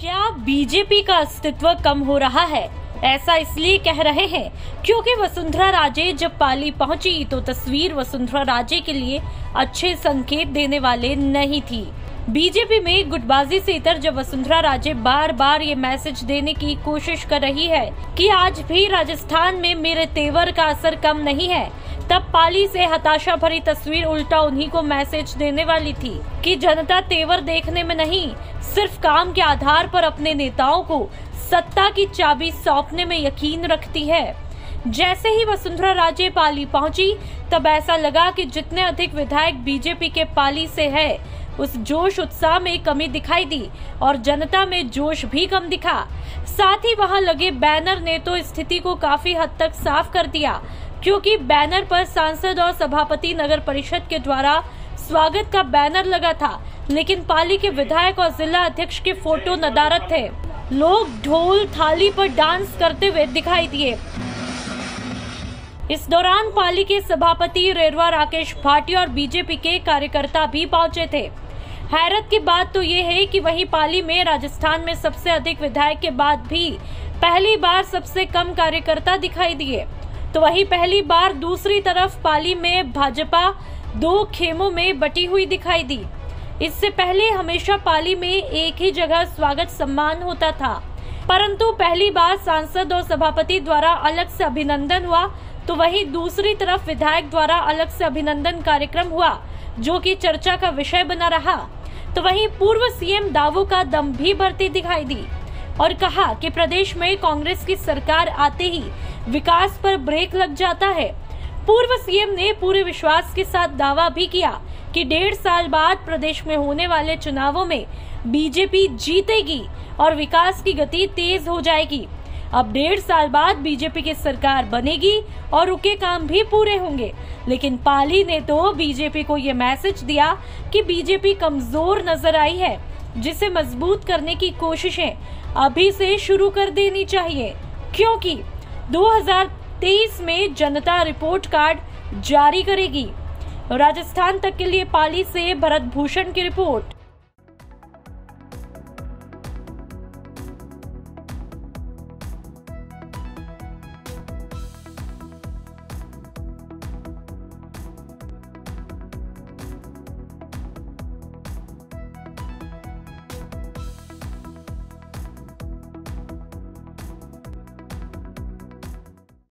क्या बीजेपी का अस्तित्व कम हो रहा है? ऐसा इसलिए कह रहे हैं क्योंकि वसुंधरा राजे जब पाली पहुँची तो तस्वीर वसुंधरा राजे के लिए अच्छे संकेत देने वाले नहीं थी। बीजेपी में गुटबाजी से इतर जब वसुंधरा राजे बार बार ये मैसेज देने की कोशिश कर रही है कि आज भी राजस्थान में मेरे तेवर का असर कम नहीं है तब पाली से हताशा भरी तस्वीर उल्टा उन्हीं को मैसेज देने वाली थी कि जनता तेवर देखने में नहीं, सिर्फ़ काम के आधार पर अपने नेताओं को सत्ता की चाबी सौंपने में यकीन रखती है। जैसे ही वसुंधरा राजे पाली पहुँची, तब ऐसा लगा कि जितने अधिक विधायक बीजेपी के पाली से है, उस जोश उत्साह में कमी दिखाई दी और जनता में जोश भी कम दिखा। साथ ही वहाँ लगे बैनर ने तो स्थिति को काफ़ी हद तक साफ़ कर दिया क्योंकि बैनर पर सांसद और सभापति नगर परिषद के द्वारा स्वागत का बैनर लगा था, लेकिन पाली के विधायक और जिला अध्यक्ष के फ़ोटो नदारत थे। लोग ढोल थाली पर डांस करते हुए दिखाई दिए। इस दौरान पाली के सभापति रेरवा राकेश भाटिया और बीजेपी के कार्यकर्ता भी पहुँचे थे। हैरत की बात तो ये है कि वही पाली में राजस्थान में सबसे अधिक विधायक के बाद भी पहली बार सबसे कम कार्यकर्ता दिखाई दिए। तो वही पहली बार दूसरी तरफ़ पाली में भाजपा दो खेमों में बटी हुई दिखाई दी। इससे पहले हमेशा पाली में एक ही जगह स्वागत सम्मान होता था। परंतु पहली बार सांसद और सभापति द्वारा अलग से अभिनंदन हुआ तो वही दूसरी तरफ़ विधायक द्वारा अलग से अभिनंदन कार्यक्रम हुआ, जो कि चर्चा का विषय बना रहा। तो वहीं पूर्व सीएम दावों का दम भी भरती दिखाई दी और कहा कि प्रदेश में कांग्रेस की सरकार आते ही विकास पर ब्रेक लग जाता है। पूर्व सीएम ने पूरे विश्वास के साथ दावा भी किया कि डेढ़ साल बाद प्रदेश में होने वाले चुनावों में बीजेपी जीतेगी और विकास की गति तेज हो जाएगी। अब डेढ़ साल बाद बीजेपी की सरकार बनेगी और रुके काम भी पूरे होंगे। लेकिन पाली ने तो बीजेपी को ये मैसेज दिया कि बीजेपी कमज़ोर नज़र आई है, जिसे मज़बूत करने की कोशिशें अभी से शुरू कर देनी चाहिए। क्योंकि 2023 में जनता रिपोर्ट कार्ड जारी करेगी। राजस्थान तक के लिए पाली से भरत भूषण की रिपोर्ट।